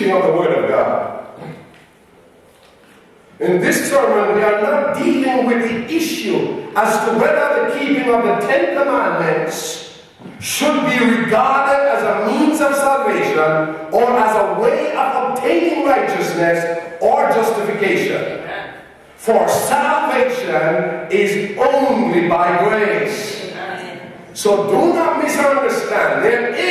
teaching of the Word of God. In this sermon, we are not dealing with the issue as to whether the keeping of the Ten Commandments should be regarded as a means of salvation or as a way of obtaining righteousness or justification. For salvation is only by grace. So do not misunderstand. There is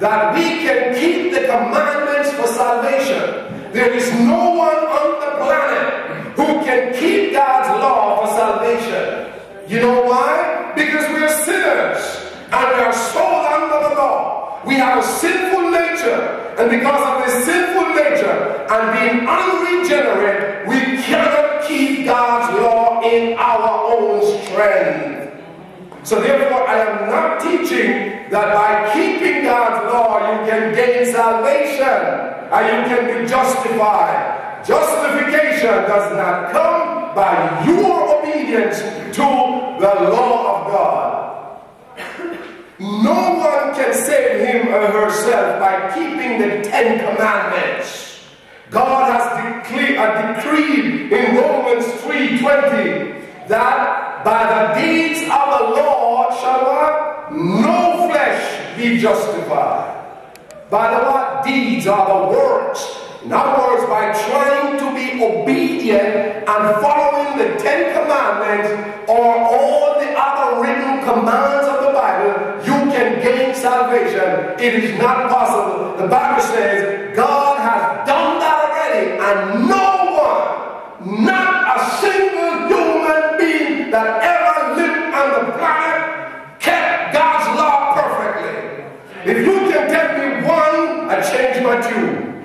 that we can keep the commandments for salvation. There is no one on the planet who can keep God's law for salvation. You know why? Because we are sinners and we are sold under the law. We have a sinful nature and because of this sinful nature and being unregenerate, we cannot keep God's law in our. So therefore, I am not teaching that by keeping God's law you can gain salvation and you can be justified. Justification does not come by your obedience to the law of God. No one can save him or herself by keeping the Ten Commandments. God has declared a decree in Romans 3.20 that by the deeds of the law shall what? No flesh justified. By the what? Deeds are the works. In other words, by trying to be obedient and following the Ten Commandments or all the other written commands of the Bible, you can gain salvation. It is not possible. The Bible says God has done that already, and no one, not a single human being that If you can tell me one, I change my tune.